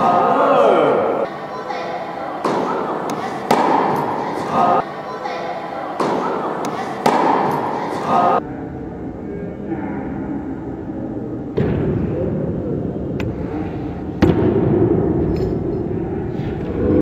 아 네.